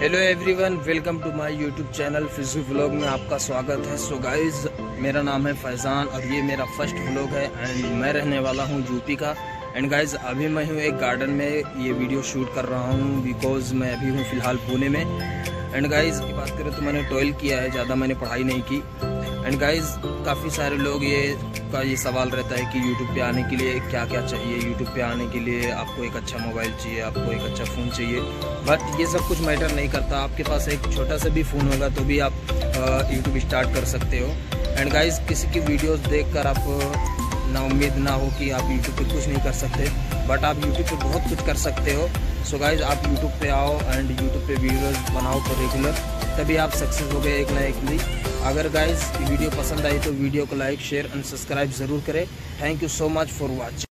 Hello everyone welcome to my YouTube channel फिजू vlog में आपका स्वागत है। सो so गाइस मेरा नाम है फैज़ान और ये मेरा फ़र्स्ट व्लॉग है एंड मैं रहने वाला हूँ यूपी का। एंड गाइस अभी मैं हूँ एक गार्डन में, ये वीडियो शूट कर रहा हूँ बिकॉज़ मैं अभी हूँ फ़िलहाल पुणे में। एंड गाइज़ की बात करें तो मैंने ट्वेल्व किया है, ज़्यादा मैंने पढ़ाई नहीं की। एंड गाइस काफ़ी सारे लोग ये का ये सवाल रहता है कि यूट्यूब पे आने के लिए क्या क्या चाहिए? यूट्यूब पे आने के लिए आपको एक अच्छा मोबाइल चाहिए, आपको एक अच्छा फ़ोन चाहिए। बट ये सब कुछ मैटर नहीं करता। आपके पास एक छोटा सा भी फ़ोन होगा तो भी आप यूट्यूब स्टार्ट कर सकते हो। एंड गाइज़ किसी की वीडियोस देखकर आप ना उम्मीद ना हो कि आप यूट्यूब पे कुछ नहीं कर सकते। बट आप यूट्यूब पे बहुत कुछ कर सकते हो। सो so गाइज़ आप यूट्यूब पे आओ एंड यूट्यूब पे वीडियोस बनाओ तो रेगुलर तभी आप सक्सेस हो गए एक ना एक दिन अगर गाइज़ वीडियो पसंद आई तो वीडियो को लाइक शेयर एंड सब्सक्राइब ज़रूर करें। Thank you so much for watching